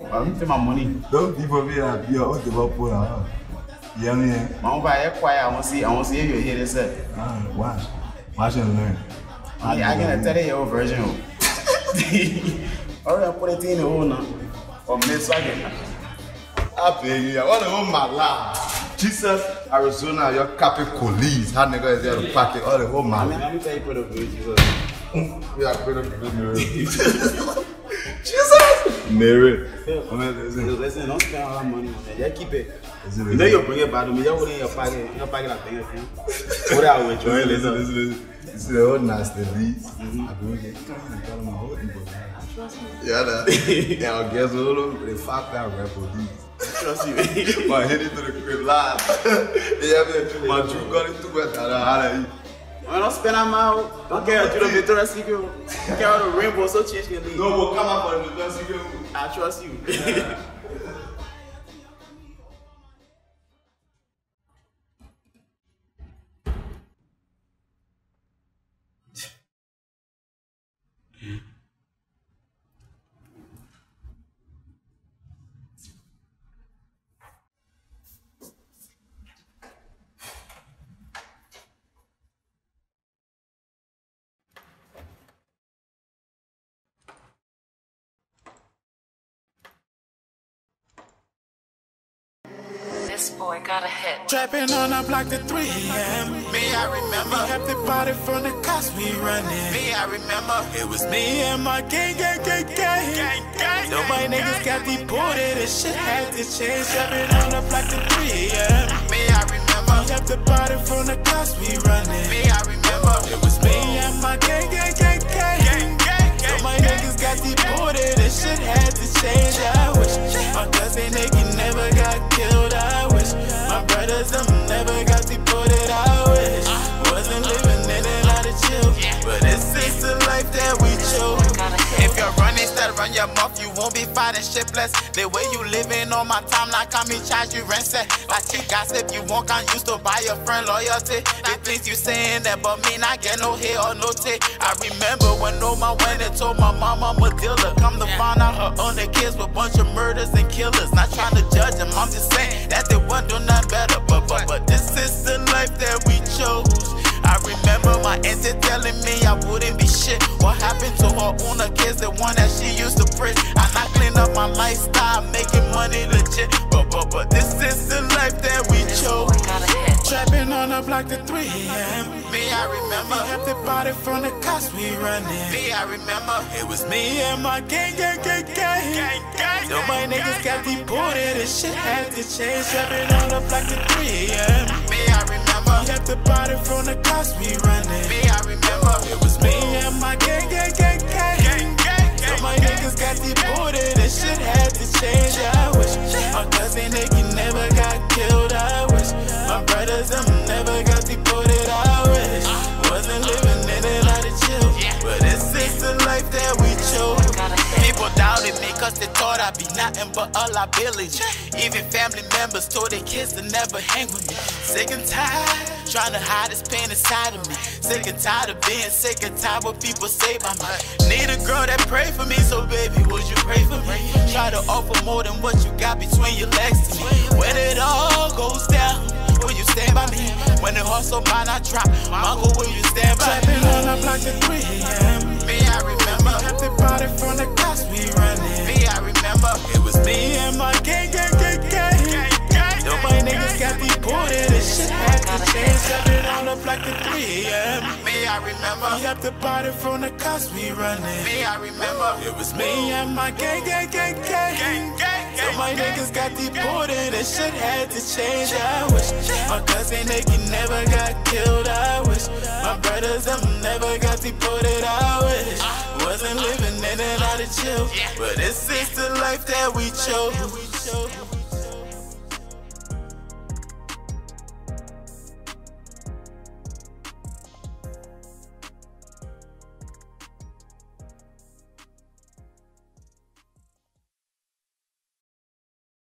Um, take my money. Don't people be like, yo, what the fuck pull out? Yeah, man. My own buy quiet. I want to see. I want to see if you hear this. Uh, Ah, watch. Watch and learn. I, I can tell you your version. Alright, put it in the now. Or miss again. I pay you. I want to hold my life. Jesus, Arizona, your capping police. How nigga is there to pack it all the whole I man. mean, let me tell you, put a video. We are to be Jesus! Mary. I mean, listen. Listen, don't spend all that money on it. Just keep it. Is it- You know bring it back to me. It in your pocket. Your pocket, I think. What I with you? Listen, Listen, listen, listen. The whole nasty leads? I don't get come my whole. Yeah, that. Yeah, I guess all of the fuck that rap police. Trust you. My head into the crib live. Yeah, man. My true got it too much. I don't know Man, don't spend that money. Don't care until the Victoria's Secret. Care the rainbow so change can leave. No, we'll come up for the best you I trust you. This boy got a hit. Trapping on our block to 3 a.m. Me, I remember. We have the party from the cops we running. Me, I remember. It was me and my gang, gang, gang, gang. gang, gang so my niggas got deported and shit had to change. Trapping on the block to 3 a.m. Me, I remember. We have the party from the cops we running. Me, I remember. It was me and my gang, gang, gang, gang. Them never got deported. I wish wasn't living in and out of chill. But this is the life that we chose. If you're running, instead run your mouth, you won't be fighting shipless. The way you living on my time, like I me charge you rent set. Like cheap gossip, you won't can used to buy your friend loyalty. The things you saying that, but me not get no hit or no take. I remember when no my went and told my mama I'm a dealer. Come to find out her own kids with bunch of murders and killers. Not trying to judge them, I'm just saying that they won't do nothing my auntie telling me I wouldn't be shit. What happened to her owner kids, the one that she used to preach? I not clean up my lifestyle, making money legit. But but but this is the life that we chose. Got a hit. Trapping on the block to 3 a.m. Me, I remember. We have the party from the cops we running. Me, I remember. It was me and my gang, gang, gang, gang. gang, my niggas got deported and shit had to change. Trapping on the block to 3 a.m. Me, I remember. We have the party from the cops we running. Cause they thought I'd be nothing but a liability. Even family members told their kids to never hang with me. Sick and tired, trying to hide this pain inside of me. Sick and tired of being sick and tired what people say about me. Need a girl that pray for me, so baby, would you pray for me? Try to offer more than what you got between your legs to me. When it all goes down, will you stand by me? When the hustle mine I drop, Uncle, will you I remember. We have the party from the cops we running. Me, I remember. It was me and my gang, gang, gang, gang. gang so my niggas got deported and shit had to change. I wish my cousin Nicky never got killed. I wish my brothers them never got deported. I wish wasn't living in and out of chill. But this is the life that we chose.